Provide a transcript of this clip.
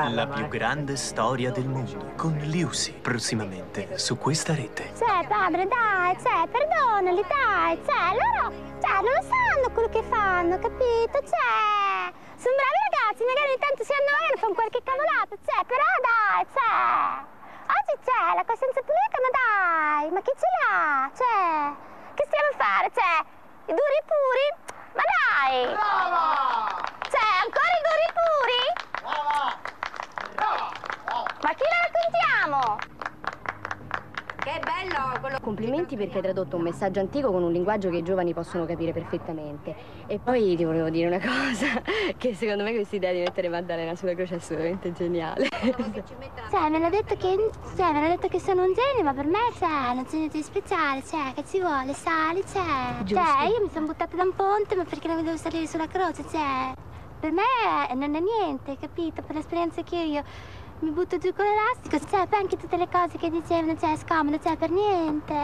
La più grande storia del mondo con Lucy prossimamente su questa rete. Cioè, padre, dai, cioè, perdonali, dai, cioè, loro, cioè, non lo sanno quello che fanno, capito? Cioè, sono bravi ragazzi, magari ogni tanto si annoiano, fanno qualche cavolata, cioè, però dai, cioè, oggi c'è la coscienza pulita, ma dai, ma chi ce l'ha? Cioè, che stiamo a fare? Cioè, i duri puri? Ma dai! Brava! Cioè, ancora i duri puri? Brava! Brava! Ma chi la raccontiamo? Che bello quello. Complimenti perché hai tradotto un messaggio antico con un linguaggio che i giovani possono capire perfettamente. E poi ti volevo dire una cosa, che secondo me questa idea di mettere Maddalena sulla croce è assolutamente geniale. Cioè, me l'ha detto che, cioè, me l'ha detto che sono un genio, ma per me, cioè, non c'è niente di speciale, cioè, che ci vuole, sali, cioè. Giusto. Cioè, io mi sono buttata da un ponte, ma perché non mi devo salire sulla croce, cioè. Per me non è niente, capito? Per l'esperienza che io mi butto giù con l'elastico, cioè, anche tutte le cose che dicevano, cioè, scomodo, cioè, per niente.